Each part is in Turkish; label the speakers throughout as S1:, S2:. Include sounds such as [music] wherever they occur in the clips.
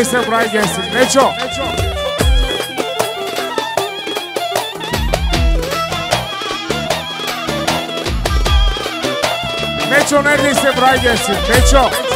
S1: neredeyse buraya gelsin. Neço. Neço neredeyse buraya gelsin. Neço.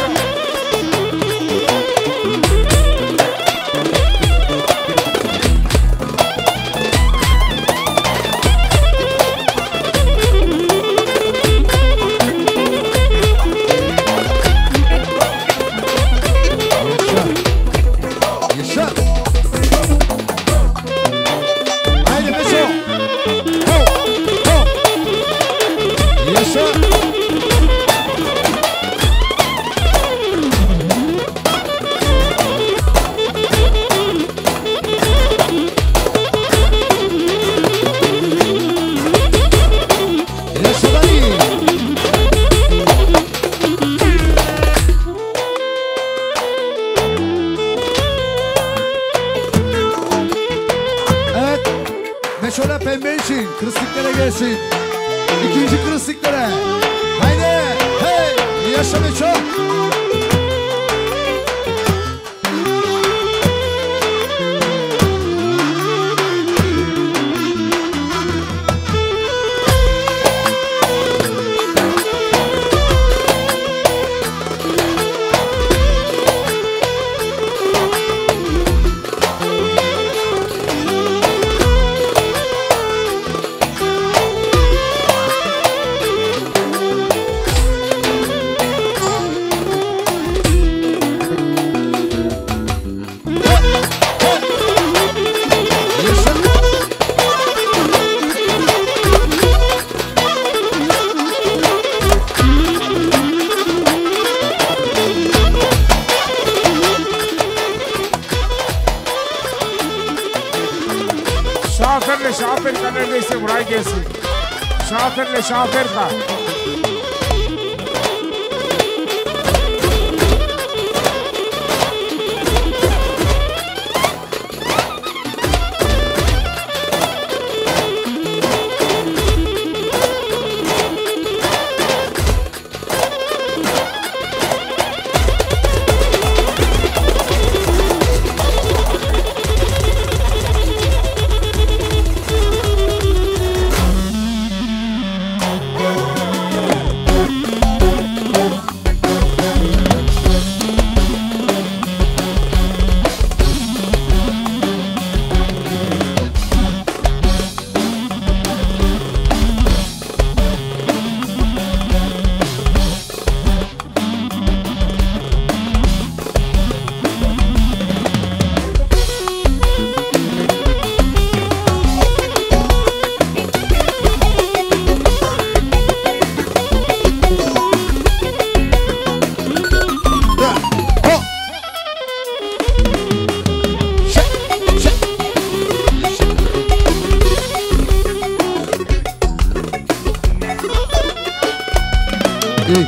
S1: İyi.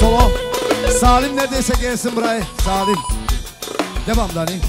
S1: Solo.
S2: Salim neredeyse gelsin buraya. Salim. Devam Dani.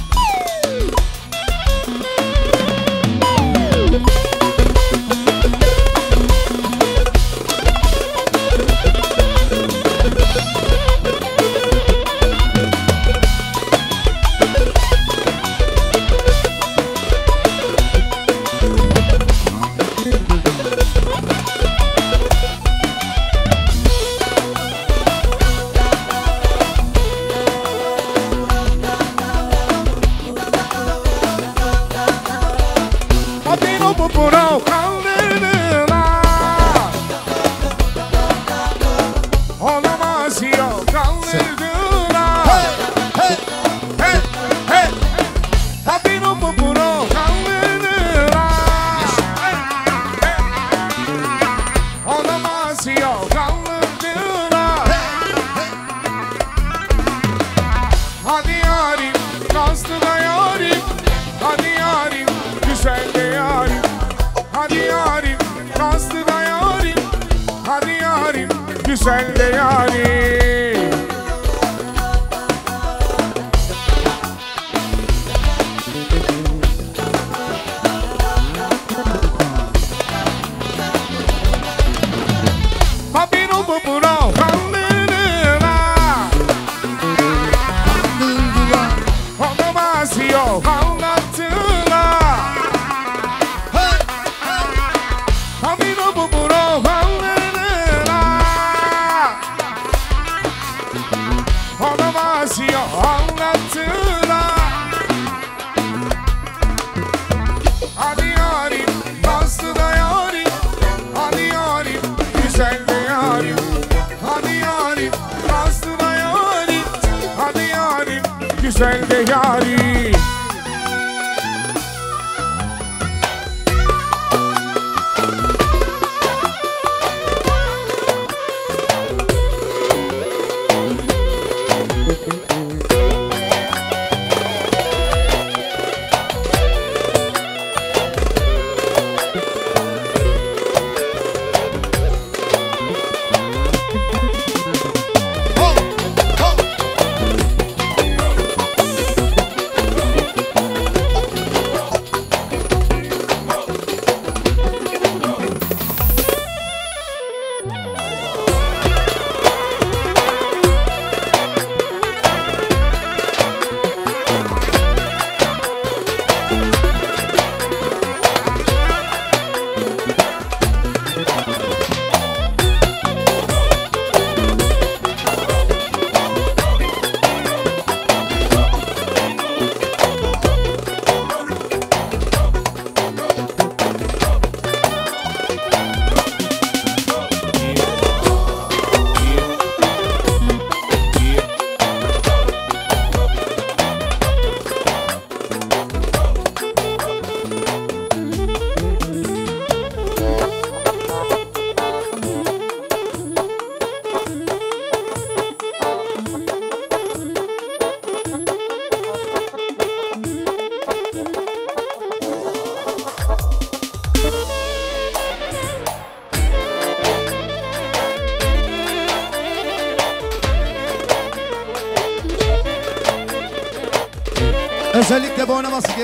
S2: say they are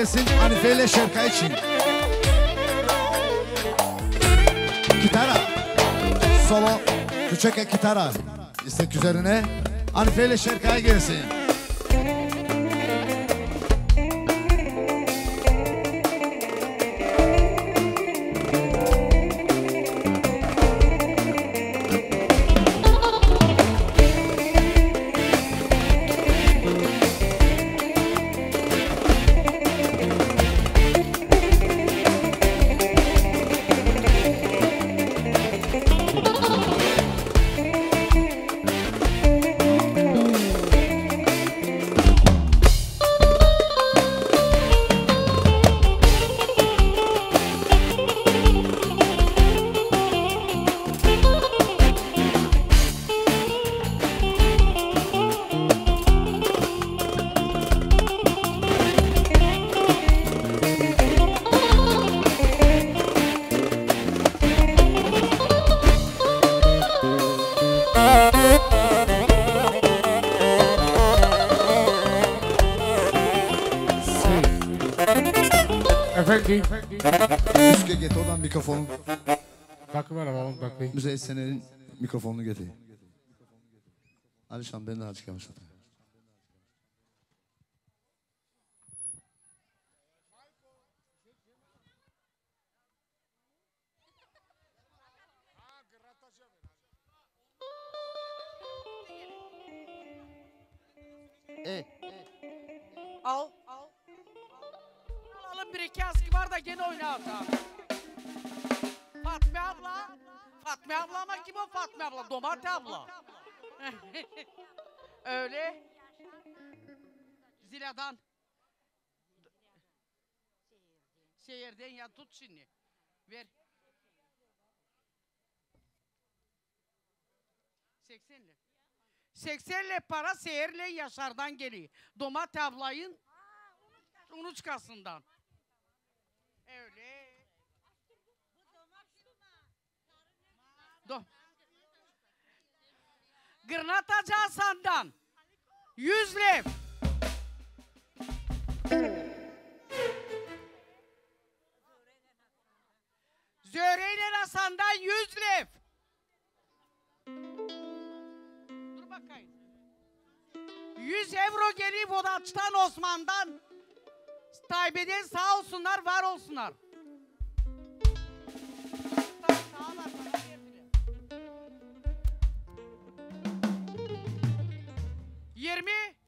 S2: gelsin Hanife ile şarkı için. Kitara. Solo. Küçük kitara. İstek üzerine Hanife ile şarkıya gelsin. Efendim.
S3: Üske get oradan mikrofonu.
S2: Bakıver babam bakayım.
S3: Müzeyyen Sener'in mikrofonunu getir. Alişan ben daha çıkamış. E,
S4: Şehirden ya tut şimdi. Ver. 80 lira. 80 lira para seyirle Yaşar'dan geliyor. Domat ablayın unuçkasından. Öyle. Do. Gırnatacı Hasan'dan 100 lev. Hasan'dan 100 lev. Dur bakayım. 100 euro geliyor Bodaç'tan Osman'dan. Taybeden sağ olsunlar, var olsunlar. Sağ- sağlar, bana verdiler. 20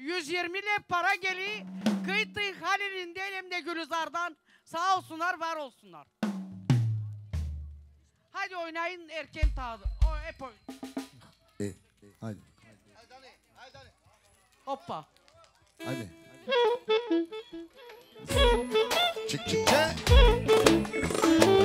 S4: 120 ile para geliyor. Kıytı Halil'inden hem de Gülizar'dan sağ olsunlar, var olsunlar. Hadi oynayın erken tadı. O hep oyn.
S3: e, hadi,
S4: Hoppa.
S3: hadi. Çık çık çık.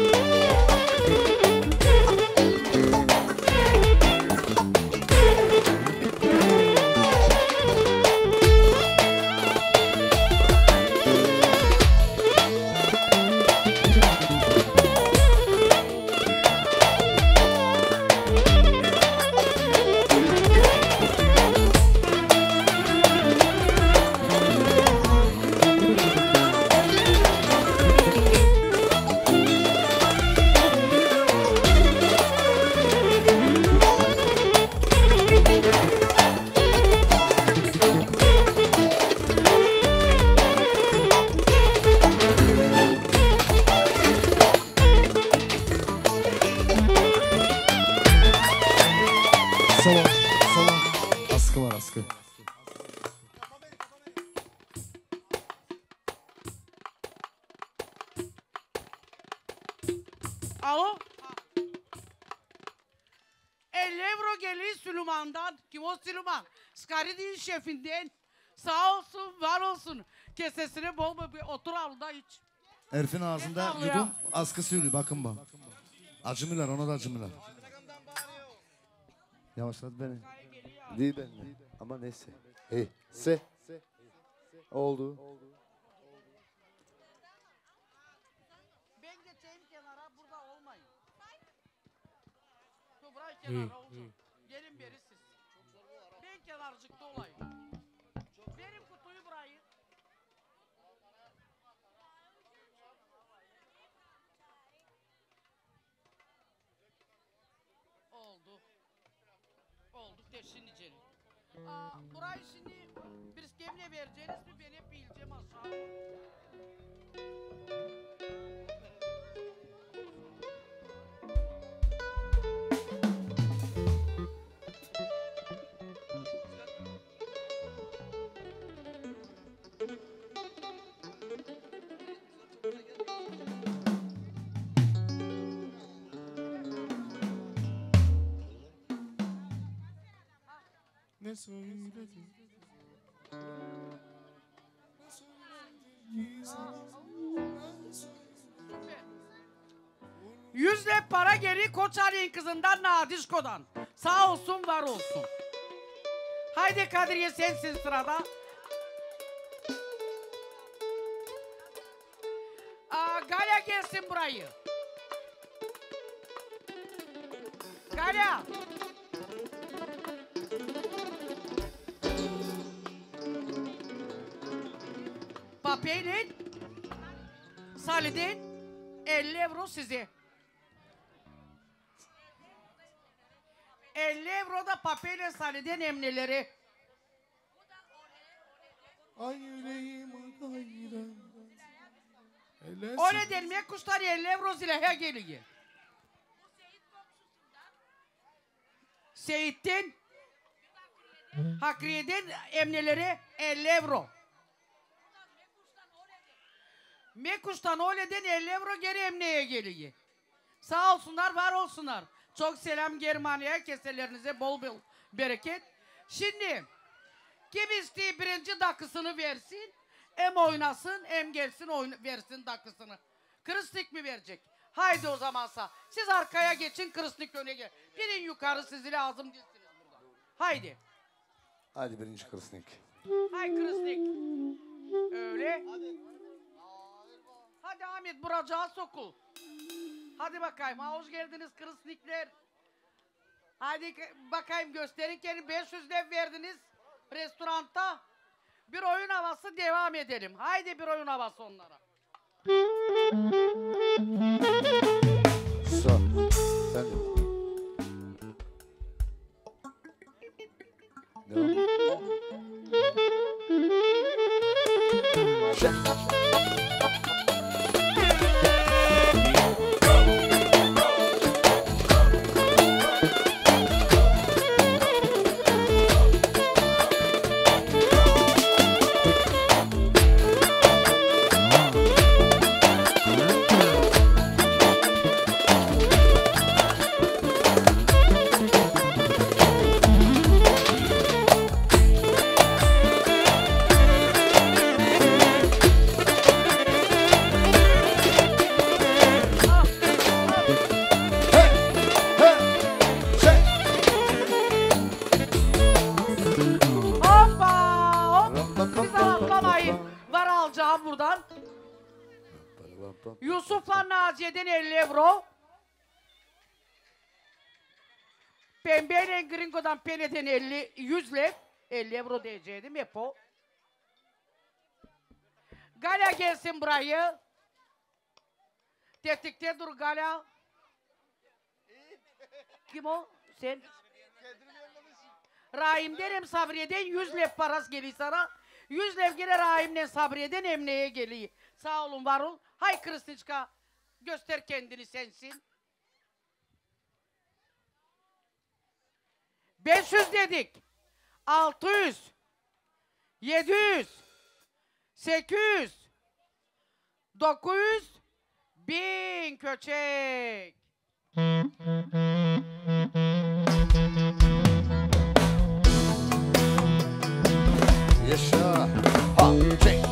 S4: Şefinden. Sağ olsun, var olsun. Kesesine bol bol bir otur alda hiç.
S3: Herifin ağzında
S4: Gel al ya.
S3: yudum askı sürüyor bakın bak. Acımıyorlar ona da acımıyorlar. Yavaşlat beni.
S1: Değil benimle. Ama neyse. Hey, se. Oldu.
S4: Ben geçeyim kenara burada olmayın. Dur burayı kenara olsun. Aa, burayı şimdi bir iskemle vereceğiniz mi ben hep bileceğim aşağı.
S2: Ne söyledin?
S4: Yüzle para geri Koç Ali'nin kızından Nadişko'dan. Sağ olsun var olsun. Haydi Kadriye sensin sırada. Aa, Galya gelsin burayı. Galya. Papeyle Salih'den 50 euro size. 50 euro da Papeyle Salih'den emneleri.
S2: Ay yüreğim gayrı.
S4: Öyle delmeye kuşlar 50 euro zileye geliyor. Seyit'ten Hakriye'den emneleri 50 euro. Mekuş'tan Ole'den 50 euro geri emneye geliyor. Sağ olsunlar, var olsunlar. Çok selam Germaniye, keselerinize bol bol bereket. Şimdi kim istiyor birinci dakısını versin, hem oynasın hem gelsin oyna, versin dakısını. Kristik mi verecek? Haydi o zamansa. Siz arkaya geçin, Kristik öne gel. Birin yukarı sizi lazım değilsiniz burada. Haydi.
S1: Hadi birinci kırsnik.
S4: Hay Kristik. Öyle. Hadi Ahmet buracağa sokul. Hadi bakayım. Ha, hoş geldiniz Kristikler. Hadi bakayım gösterin kendini. 500 dev verdiniz restoranda. Bir oyun havası devam edelim. Haydi bir oyun havası onlara.
S1: Sen de. Devam.
S4: Diyecektim hep o. Gala gelsin burayı. Tetikte dur Gala. Kim o? Sen? Rahim'den hem Sabriye'den 100 lev parası geliyor sana. 100 lev gene Rahim'den Sabriye'den emneye geliyor. Sağ olun var ol. Hay Kristiçka göster kendini sensin. 500 dedik. 600 700 800 900 1000 köçek.
S1: Yaşa. Ha.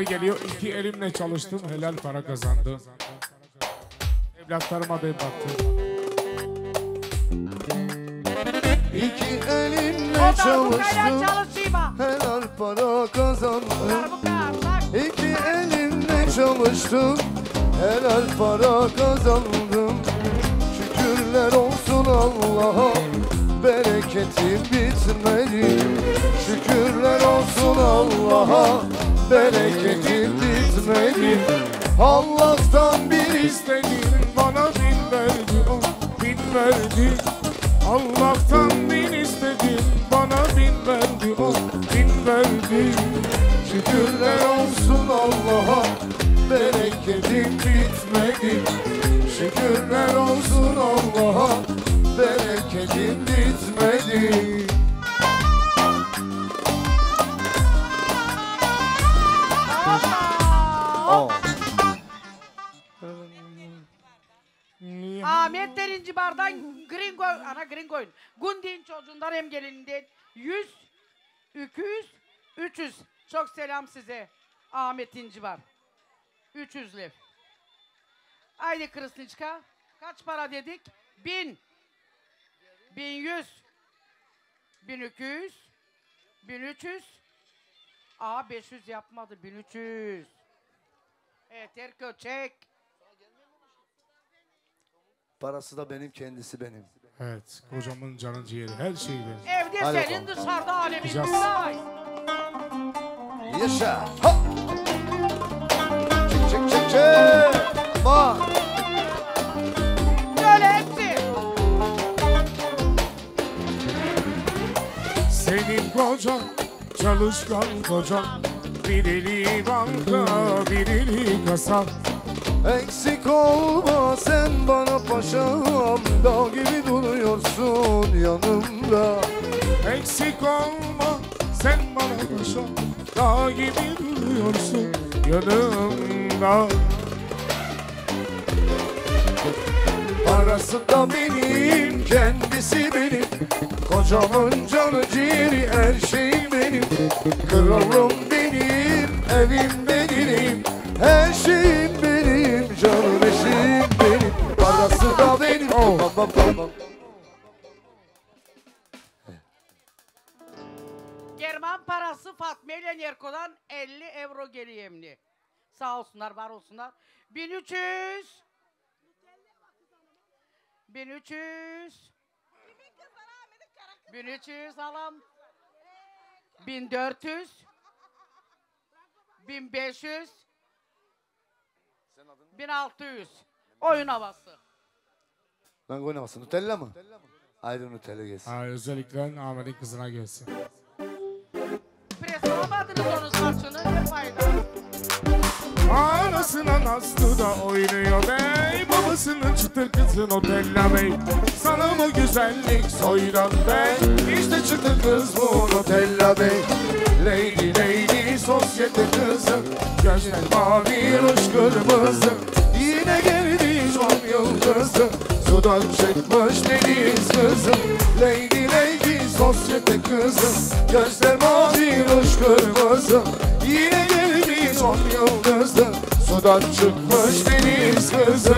S2: Namere geliyor. İki elimle çalıştım. Helal para kazandım. Evlatlarıma da baktım.
S1: İki elimle çalıştım. Helal para kazandım. İki elimle çalıştım. Helal para kazandım. Şükürler olsun Allah'a. Bereketim bitmedi. Şükürler olsun Allah'a. Bereketim bitmedi. Allah'tan bir istedim.
S2: Bana bin verdi. Bin verdi. Allah'tan bin istedin bana bin verdi. o Bin verdi.
S1: Şükürler olsun Allah'a Bereketim bitmedi Şükürler olsun Allah'a
S4: Bar'dan Gringo, ana Gringo'yun. Gundi'nin çocuğundan hem gelininden 100, 200, 300. Çok selam size. Ahmet İncibar. 300 lev. Haydi Krısniçka. Kaç para dedik? 1000. 1100. 1200. 1300. Aa 500 yapmadı. 1300. Evet Erko çek.
S1: Parası da benim, kendisi benim.
S2: Evet, kocamın canı ciğeri, her şeyi benim.
S4: Evde
S1: Hadi
S4: senin
S1: bakalım.
S4: dışarıda alemin müsait.
S1: Yaşa. Ha. Çık çık çık çık. Bak.
S4: Böyle hepsi.
S2: Senin kocan, çalışkan kocan. Bir eli banka, bir eli kasap.
S1: Eksik olma sen bana paşam. Dağ gibi duruyorsun yanımda.
S2: Eksik olma, sen bana paşa. Dağ gibi duruyorsun yanımda.
S1: Parası da benim, kendisi benim. Kocamın canı ciğeri, her şeyim benim. Kralım benim, evim benim. Her şeyim bam, bam, bam.
S4: German parası Fatma ile Nerko'dan 50 euro geliyor emni. Sağ olsunlar, var olsunlar. 1300. 1300. 1300 alam. 1400. 1500. 1600. Oyun havası.
S1: Lan oynamasın, Nutella mı? Haydi Nutella gelsin.
S2: Ha, özellikle Ahmet'in kızına gelsin.
S4: Onun saçını.
S2: Anasına Nazlı da oynuyor bey. Babasının çıtır kızı Nutella bey. Sana mı güzellik soydan bey? İşte çıtır kız bu Nutella bey. Lady lady sosyete kızı. Gözler mavi ruj kırmızı. Yine geldi son yıldızı Sudan çıkmış deniz kızı. Lady lady sosyete kızı. Gözler mavi ruj kırmızı. Yine geldi son yıldızı. Sudan çıkmış deniz kızı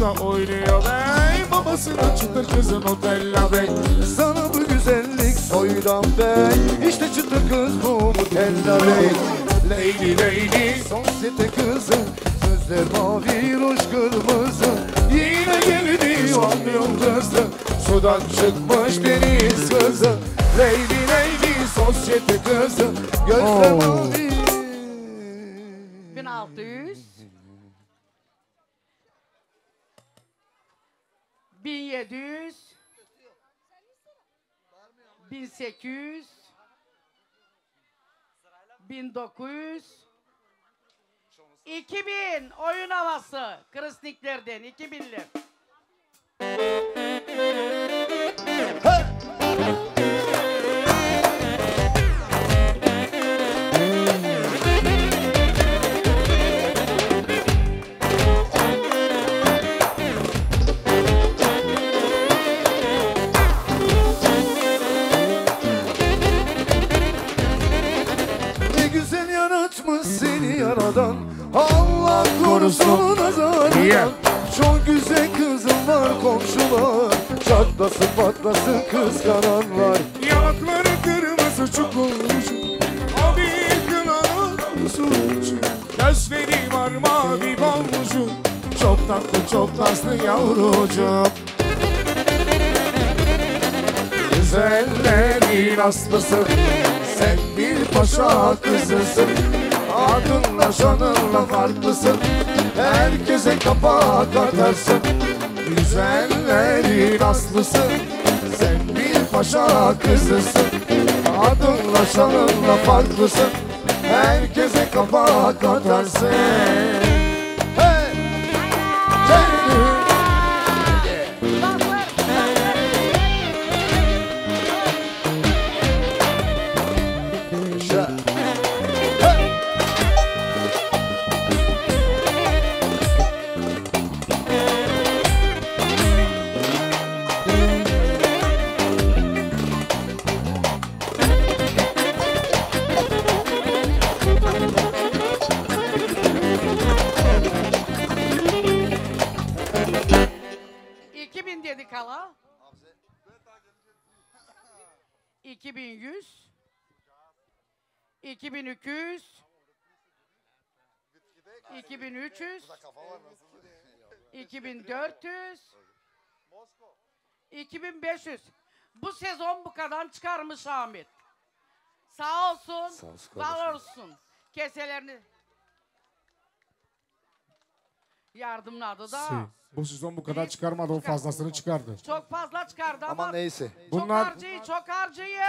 S2: da oynuyor bey Babasının çıtır kızı Nutella bey.
S1: Sana bu güzellik soydan bey İşte çıtır kız bu Nutella bey.
S2: Lady lady
S1: Sosyete kızı Gözler mavi ruj kırmızı.
S2: Yine geldi son yıldızı Sudan çıkmış deniz kızı Lady lady sosyete kızı
S1: Gözler
S2: Oo.
S1: mavi.
S4: 1600 1700 1800 1900 2000 oyun havası Kırısniklerden 2000'ler.
S1: Ne yaradan. Allah korusun. nazarından
S2: Yeah.
S1: Çok güzel kızım var komşular. Çatlasın patlasın kıskananlar
S2: Yanakları kırmızı çukurcu O bir kınalı suçu Gözleri var mavi boncuk Çok tatlı çok tatlı yavrucuğum Güzellerin aslısı. Sen bir paşa kızısın Adınla şanınla farklısın. Herkese kapak atarsın Güzellerin aslısı Sen bir paşa kızısın. Adınla şanınla farklısın. Herkese kapak atarsın
S4: 2500 Bu sezon bu kadar çıkarmış Ahmet. Sağ olsun,
S1: Sağ olsun
S4: var olsun. Keselerini yardımladı da.
S2: Şey, Bu sezon bu kadar çıkarmadı o fazlasını çıkardı.
S4: Çok fazla çıkardı ama,
S1: Ama neyse.
S4: çok
S2: Bunlar
S4: harcayı, çok harcayı.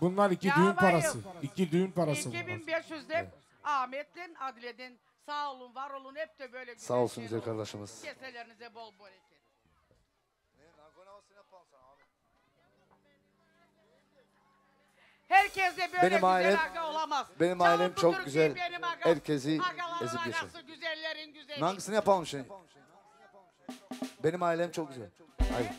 S2: bunlar iki
S4: Ya
S2: düğün parası. İki düğün parası bunlar.
S4: 2500 de Ahmet'le Adile'den sağ olun, var olun hep de böyle güzel
S1: Sağ olsun güzel kardeşimiz.
S4: Keselerinize bol bereket. Herkes de böyle
S1: Benim
S4: güzel
S1: ailem-
S4: aga olamaz.
S1: benim
S4: Çalın
S1: ailem çok güzel.
S4: benim agam.
S1: Herkesi ezip geçer.
S4: agası, güzellerin güzeli.
S1: Hangisini yapalım şey? Benim ailem çok güzel. Hayır.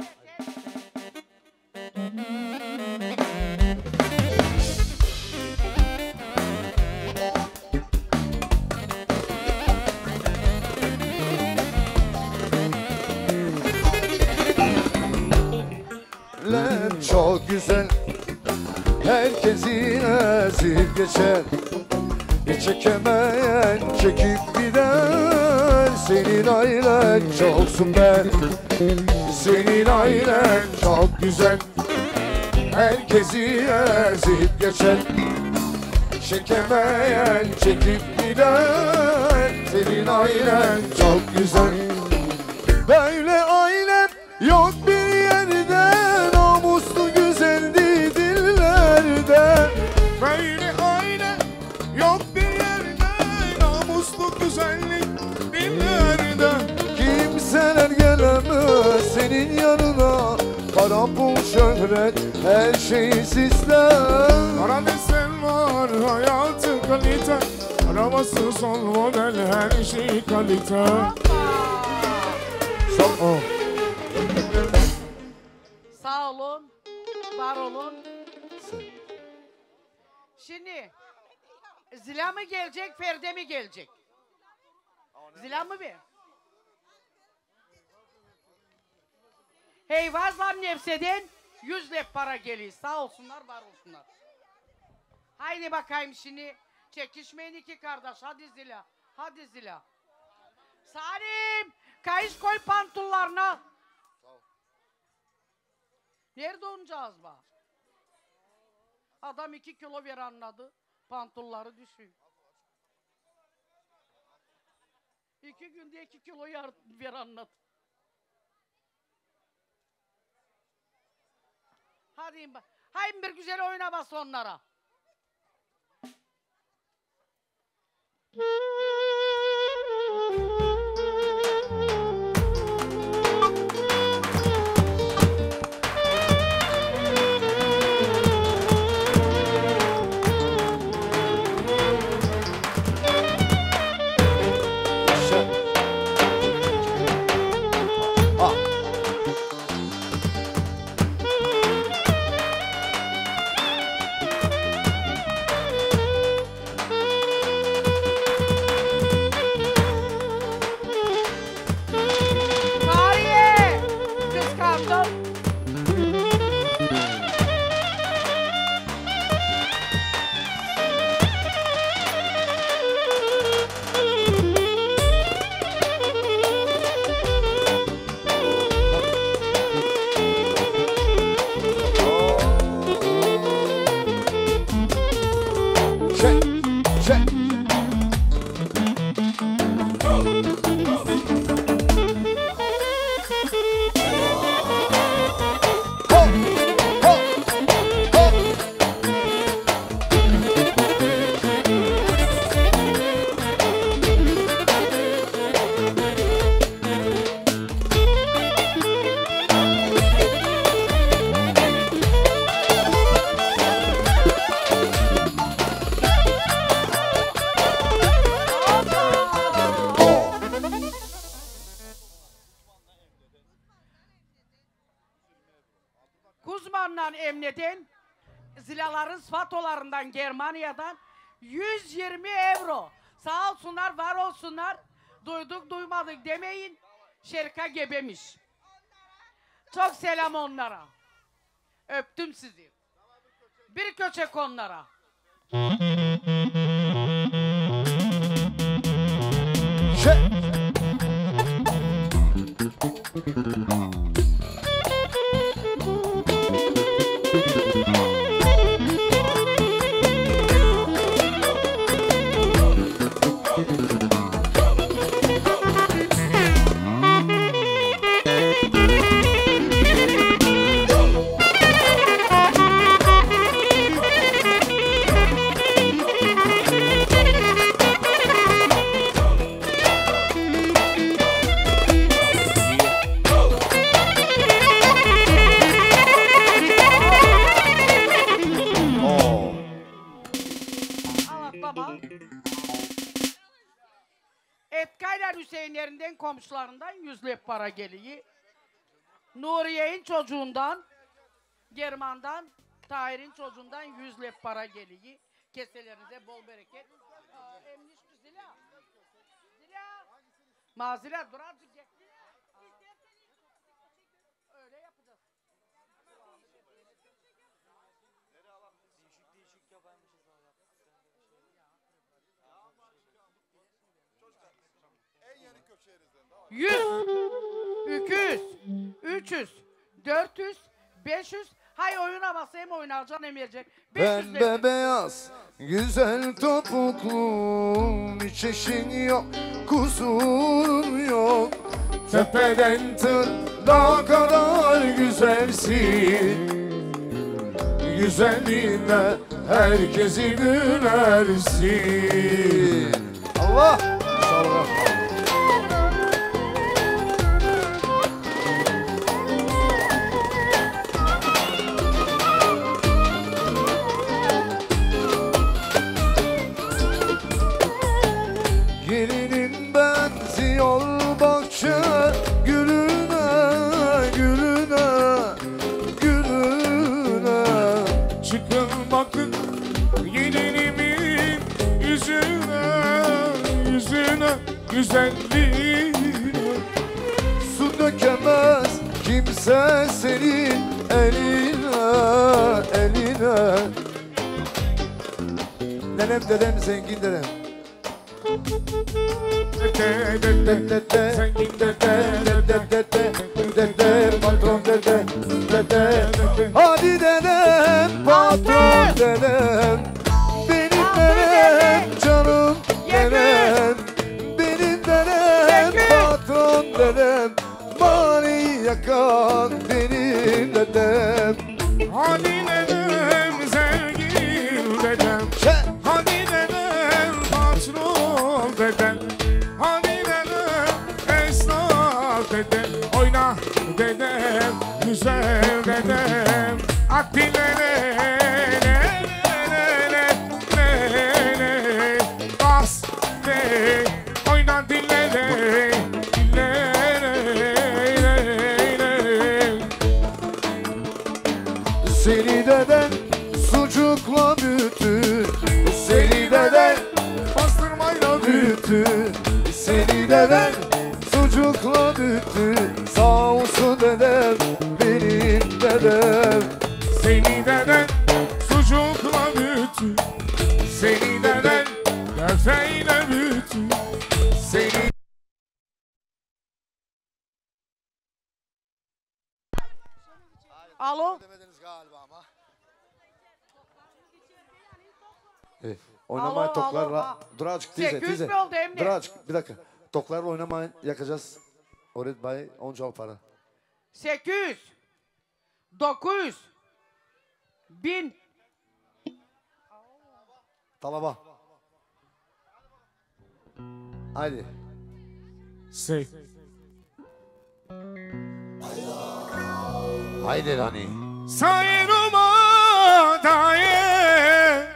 S1: Çok güzel Herkesi ezip geçer. Çekemeyen çekip gider Senin ailen çok süper Senin ailen çok güzel. Herkesi ezip geçer. Çekemeyen çekip gider Senin ailen çok güzel. Böyle şöhret her şeyi sizden
S2: Para desen var hayatı kalite. Arabası son model her şey kalite.
S1: Son o.
S4: Sağ olun, var olun. Şimdi Zila mı gelecek, Feride mi gelecek? Zila mı bir? Heyvazlar Nefse'den 100 lep para geliyor. Sağ olsunlar, var olsunlar. Haydi bakayım şimdi. Çekişmeyin iki kardeş. Hadi Zila. Hadi Zila. Salim! Kayış koy pantollarına. Nerede oncağız var? Adam iki kilo ver anladı. Pantolları düşün. İki günde iki kilo ver anladı. Hadi. Haydi bir güzel oyna bas onlara. Sfatolarından Germanya'dan 120 euro. Sağ olsunlar, var olsunlar. Duyduk duymadık demeyin. Şerka gebemiş. Çok selam onlara. Öptüm sizi. Bir köçek onlara.
S1: Şey.
S4: Çocuğundan, German'dan, Tahir'in çocuğundan yüzlük para geliyor. Keselerinize bol bereket. Emniş mi Zila? Zila. Mazila dur azıcık. Öyle yapacağız. Yüz, iki yüz, üç yüz, dört yüz, beş yüz. Hay oyuna basayım oynayacağım Emircek. Beş
S1: Ben
S4: yüz dedim.
S1: bebeyaz, güzel topuklum Hiç eşin yok, kusurum yok Tepeden tırnağa kadar güzelsin Güzelliğine herkesi gülersin Allah!
S4: Alo.
S3: Demediniz galiba ama.
S1: Eh, Oynamayın
S4: Alo,
S1: toklarla
S4: alo,
S1: Dur azıcık teyze
S4: 800
S1: teyze.
S4: mi oldu Emre?
S1: Dur azıcık bir dakika. Toklarla oynamayın yakacağız. Oret Bay onca para.
S4: 800 900 1000
S1: Talaba. Haydi.
S2: Sev はいでだに最後まだへ。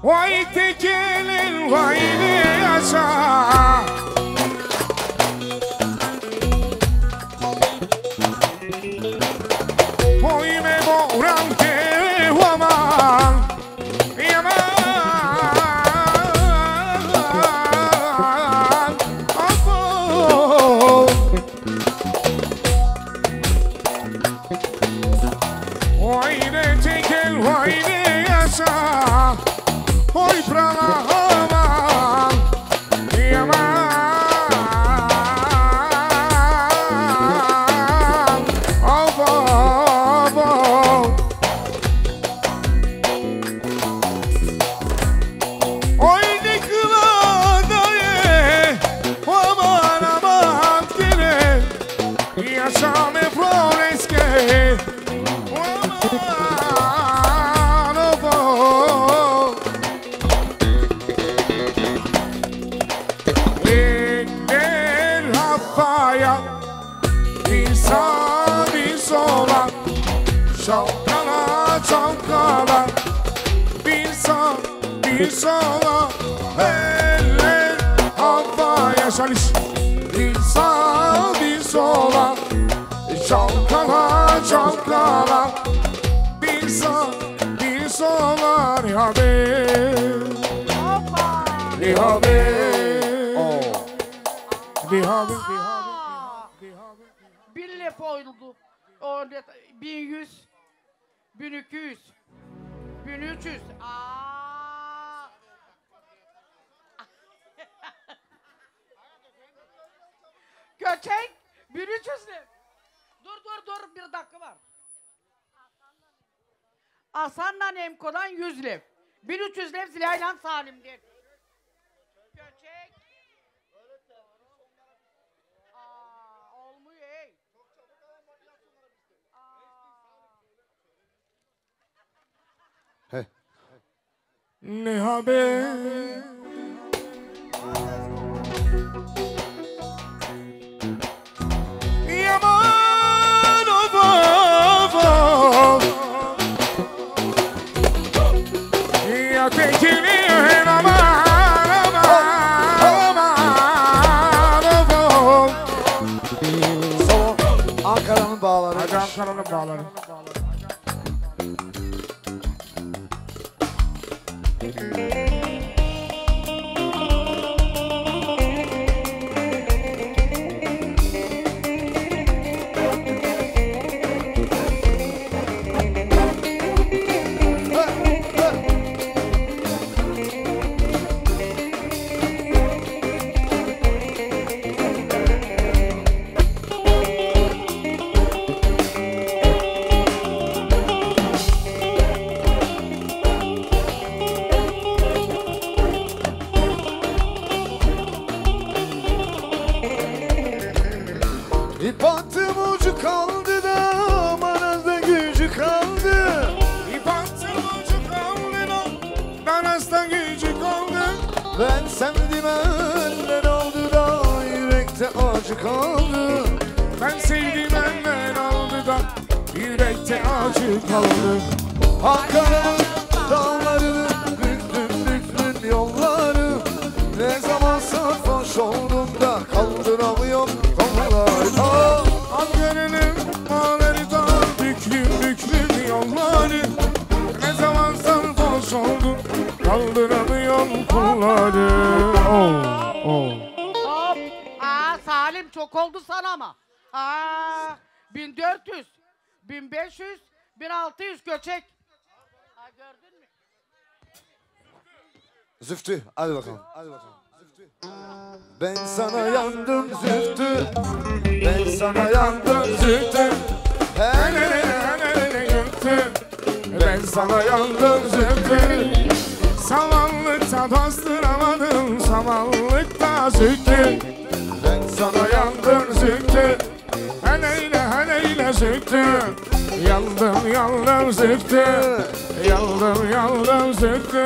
S2: わいてけねんいねやさ bir sola Eller havaya çalış Bir sağa bir sola Çalkala çalkala Bir sağ bir sola Rihabe. Rihabe
S1: Oh.
S2: Rihabe!
S4: Bin lef oyuldu. O ne- 1100, 1200, 1300. Aa! Göçek 1300 lef. Dur dur dur bir dakika var. Hasan'la Emko'dan 100 lef. 1300 lef Zileylan Salim'dir. Göçek. Aa, olmuyor ey.
S1: Heh.
S2: Ne haber? Yaman
S1: Ankara'nın acı kaldı.
S2: Ben sevdim benden aldı da Yürekte acı kaldı
S1: Ankara'nın dağlarını büktüm büktüm yolları. Ne zaman sarhoş oldum da kaldıramıyorum kolları. Ah!
S2: Ankara'nın bağları da büklüm büklüm yolları Ne zaman sarhoş oldum kaldıramıyorum kolları oh.
S4: Oldu sana ama. Aa 1400, 1500, 1600 göçek. Ha gördün mü?
S1: Züftü hadi bakalım. Hadi bakalım. Züftü. Ben sana yandım züftü. Ben sana yandım züftü.
S2: Hele hele yırttı Ben sana yandım zühtü Samanlıkta bastıramadım Samanlıkta zühtü
S1: Ben
S2: Sana yandım zühtü Heleyle heleyle zühtü Yandım yandım zühtü Yandım yandım zühtü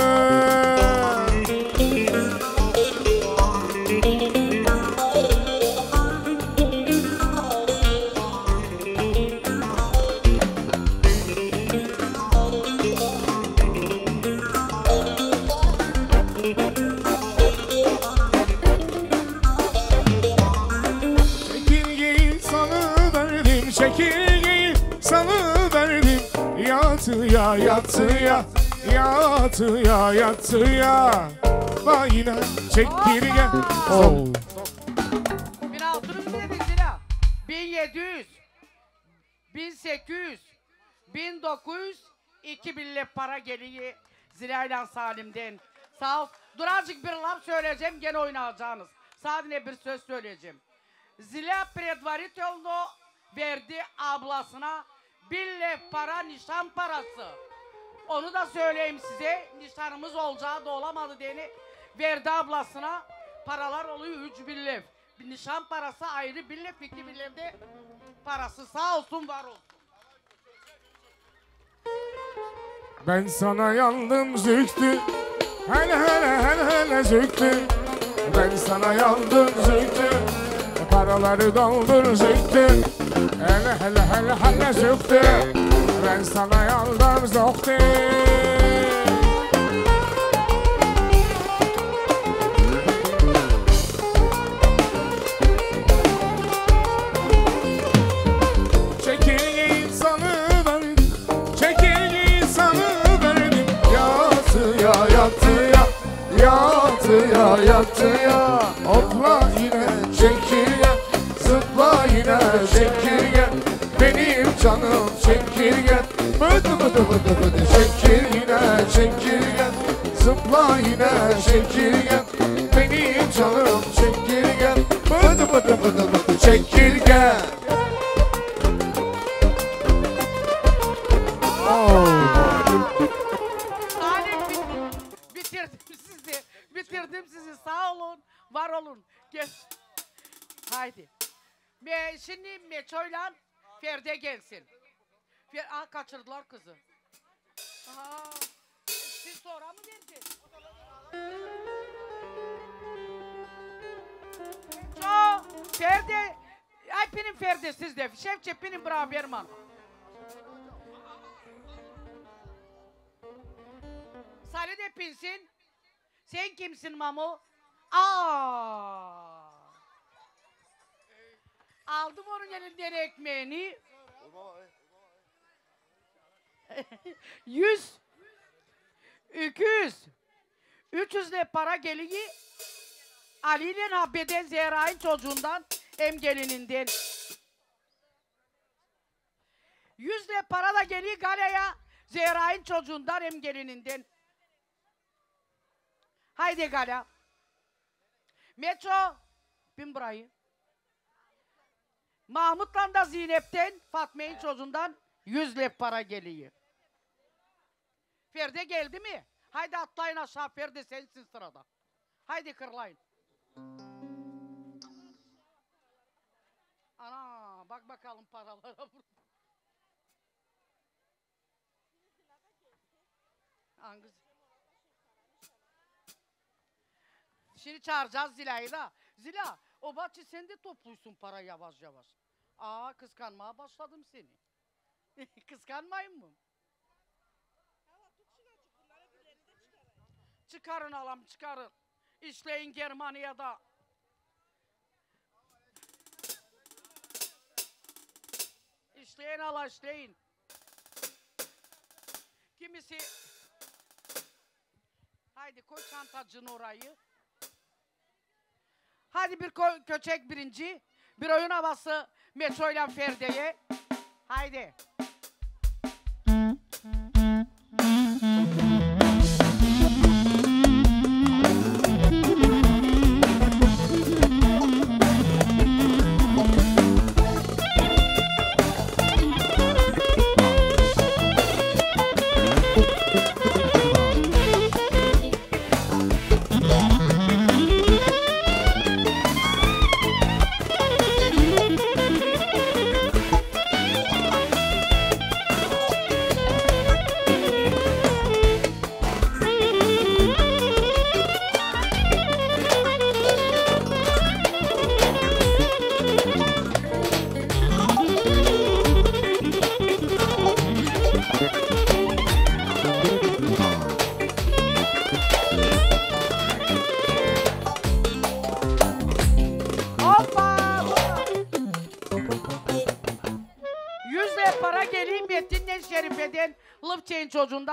S2: yatıya yatıya yatıya yatıya Bayına çek geri gel Oh.
S4: Bir altını mı dedin Zira? 1700 1800 1900 2000 2000'le para geliyor Zirayla Salim'den. Sağ ol. Dur bir laf söyleyeceğim gene oynayacağınız. Sadece bir söz söyleyeceğim. Zila Predvaritelno verdi ablasına bir lef para nişan parası. Onu da söyleyeyim size. Nişanımız olacağı da olamadı diye verdi ablasına. Paralar oluyor 3000 lef. Bir nişan parası ayrı bir lef, iki bir lef de parası sağ olsun var olsun.
S2: Ben sana yandım zühtü Hele hele hele hele zühtü Ben sana yandım Para Paraları doldur zıktı Hele hele hele hele zıktı Ben sana verdim. Yatıya yatıya Yatıya yatıya. Hopla çekirge Bıdı bıdı bıdı bıdı Çekirge çekirge Zıpla yine çekirge Benim canım çekirge Bıdı bıdı bıdı bıdı
S4: bitirdim sizi. Bitirdim sizi. Sağ olun. Var olun. Gel. Haydi. Me, şimdi Meço'yla Feride gelsin. Fer Aa, kaçırdılar kızı. Aa, siz sonra mı geldiniz? Meço, Feride. Ay benim Feride sizde. Şevçe benim beraberman. Sarı da pinsin. Sen kimsin Mamu? Aa. Aldım onun elinden ekmeğini. Yüz. İki yüz. Üç para geliyor. Ali ile Habbe'den Zehra'nın çocuğundan hem gelininden. Yüz de para da geliyor Gale'ye Zehra'nın çocuğundan hem gelininden. Haydi Gala. Metro. Bin burayı. Mahmut'la da Zeynep'ten Fatma'nın çocuğundan yüz lep para geliyor. Feride geldi mi? Haydi atlayın aşağı Feride sensin sırada. Haydi kırlayın. Ana bak bakalım paralara burada. Şimdi çağıracağız Zila'yı da. Zila, o bahçe sen de topluysun para yavaş yavaş. Aa kıskanmaya başladım seni. [laughs] Kıskanmayın mı? Çıkarın alam çıkarın. İşleyin Germanya'da. İşleyin ala işleyin. Kimisi Haydi koy çantacını orayı. Hadi bir köçek birinci. Bir oyun havası Metro ile Ferde'ye. Haydi.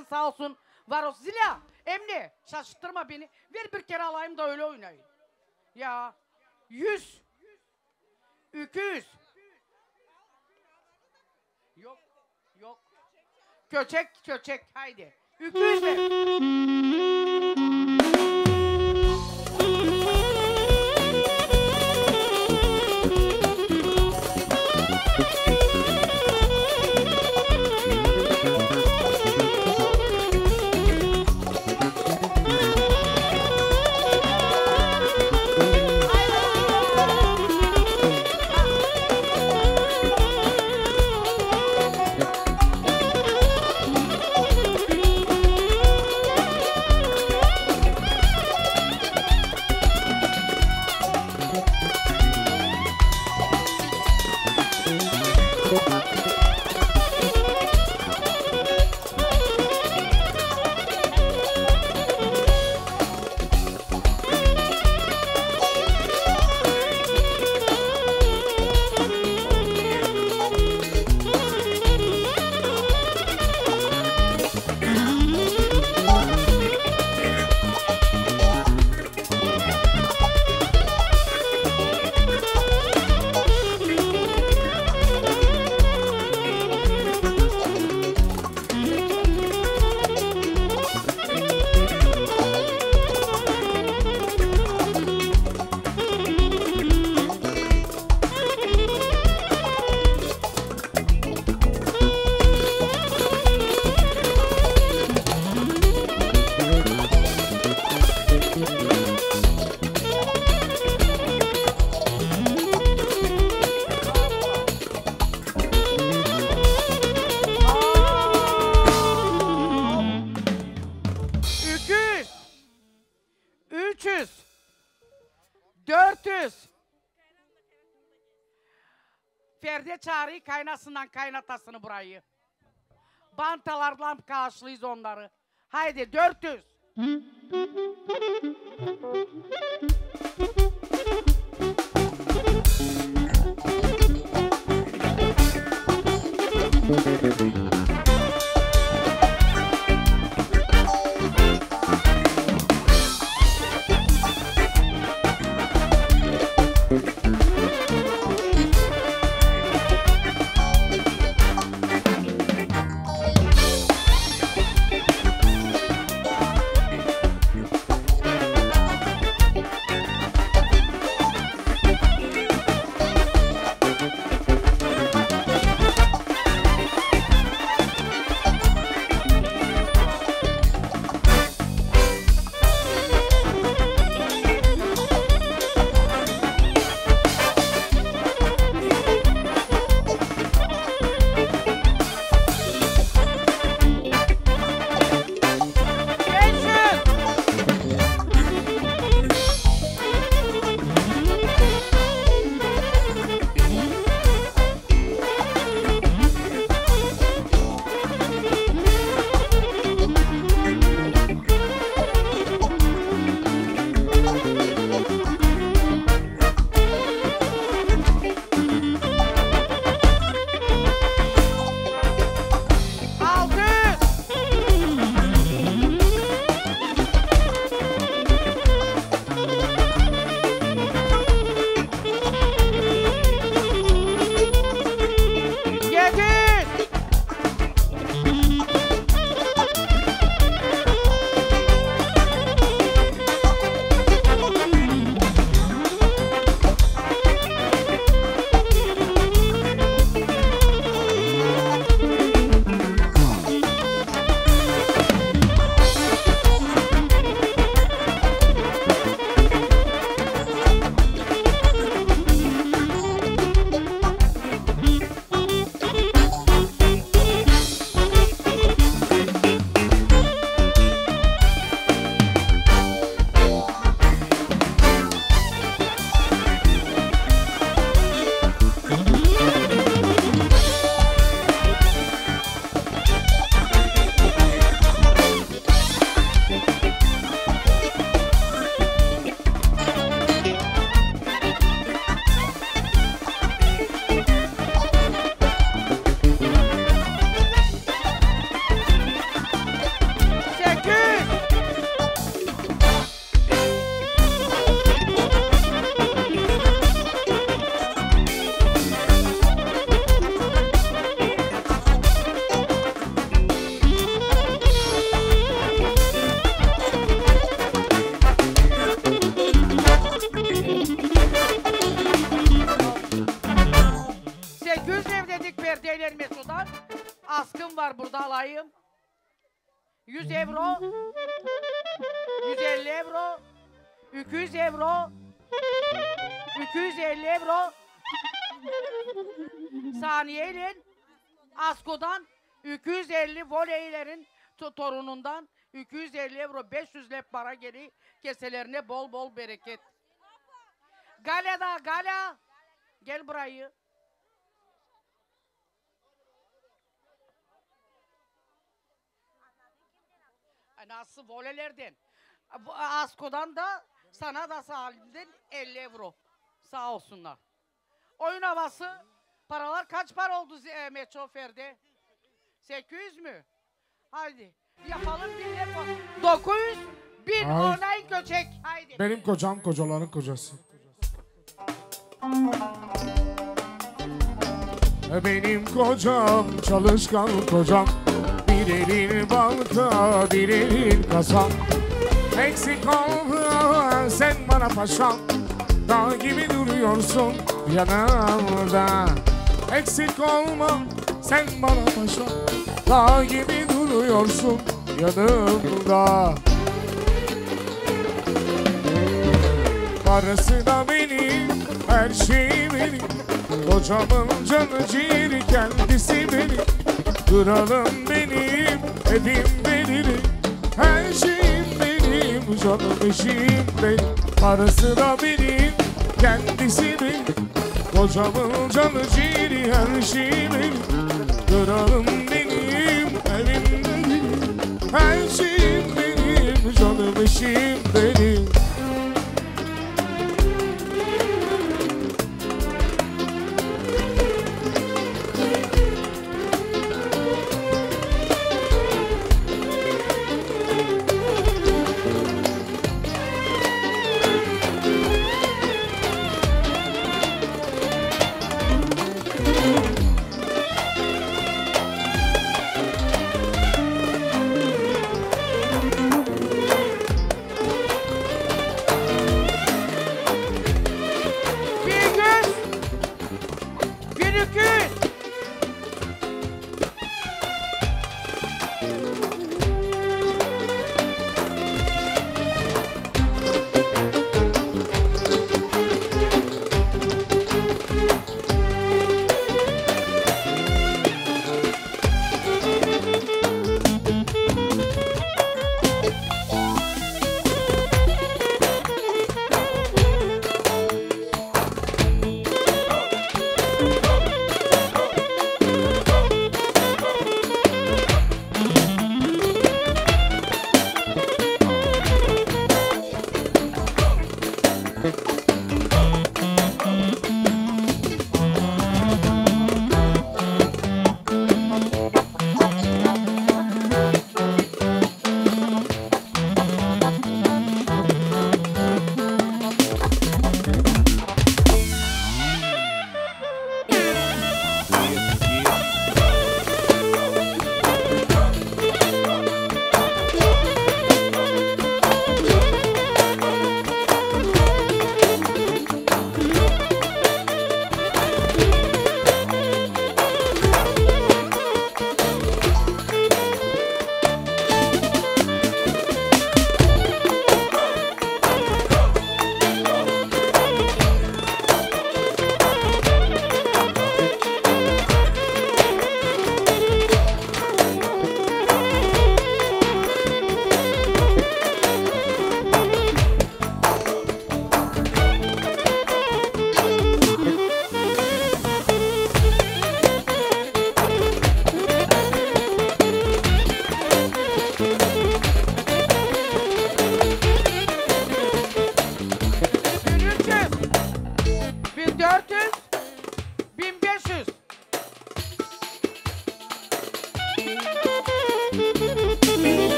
S4: Çocuğundan sağ olsun var olsun. Zila, Emni şaşırtma beni. Ver bir kere alayım da öyle oynayın. Ya yüz. İki yüz. Yok, yok. Köçek, köçek, haydi. İki yüz ver. Kaynasından kaynatasını burayı. Bantalarla karşılıyız onları. Haydi 400. voleylerin torunundan 250 euro 500 lep para geri keselerine bol bol bereket. Galada gala. Gel burayı. E, nasıl volelerden. Asko'dan da sana da sahalinden 50 euro. Sağ olsunlar. Oyun havası. Paralar kaç para oldu e, Meçofer'de? 800 mü? Haydi. Yapalım bir defa. 900 bin
S2: Ay.
S4: onay göçek. Haydi.
S2: Benim kocam kocaların kocası. Benim kocam çalışkan kocam Bir elin balta bir elin kasap Eksik olma sen bana paşam Dağ gibi duruyorsun yanımda Eksik olma sen bana paşam Dağ gibi duruyorsun yanımda. Parası da benim, her şeyi benim. Kocamın canı ciğeri kendisi benim. Kralım benim, evim benim. Her şeyim benim, canım eşim benim. Parası da benim, kendisi benim. Kocamın canı ciğeri her şeyi benim Kralım benim, evim benim Her şeyim benim, canım eşim benim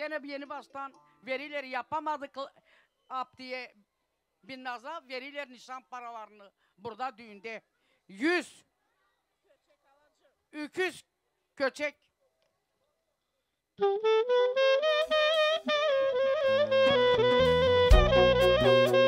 S4: gene yeni baştan veriler yapamadık Abdiye bin Naz'a veriler nişan paralarını burada düğünde. 100 200 köçek alayım [laughs]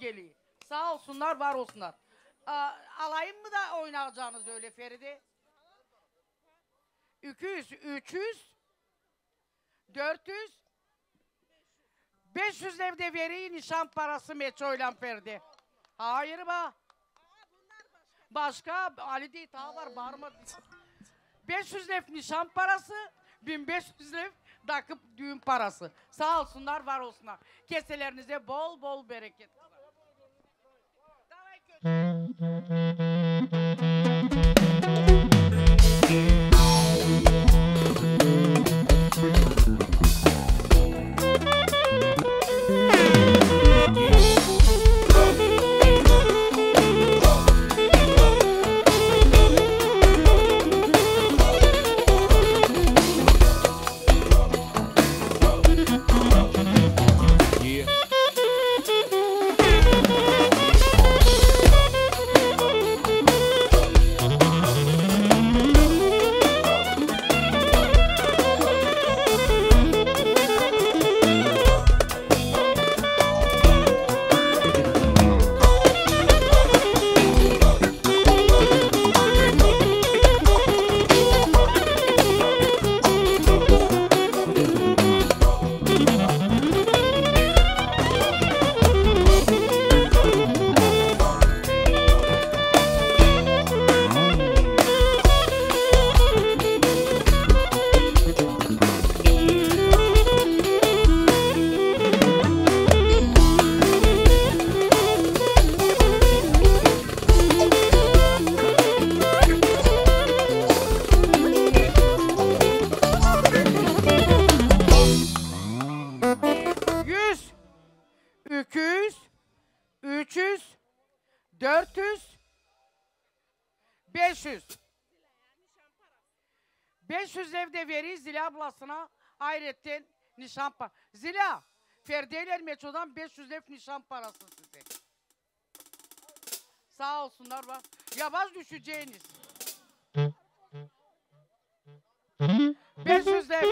S4: geliyor. Sağ olsunlar, var olsunlar. Aa, alayım mı da oynayacağınız öyle Feride? 200, 300, 400, 500 evde vereyim nişan parası Meço'yla Feride. Hayır ba. Başka Ali değil daha var bağırma. 500 lef nişan parası, 1500 lef takıp düğün parası. Sağ olsunlar, var olsunlar. Keselerinize bol bol bereket. Thank you. Hayretten nişan parası. Zila, Ferdiyeler Meço'dan 500 ev nişan parası size. Sağ olsunlar var. Yavaş düşeceğiniz. 500 ev.